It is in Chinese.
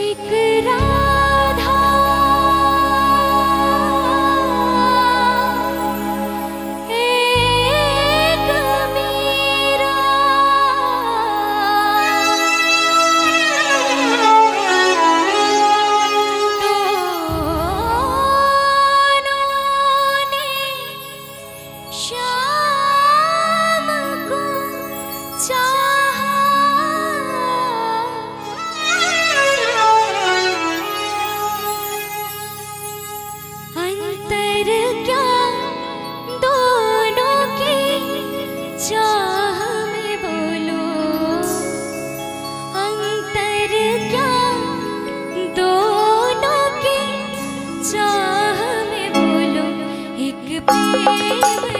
एक 你。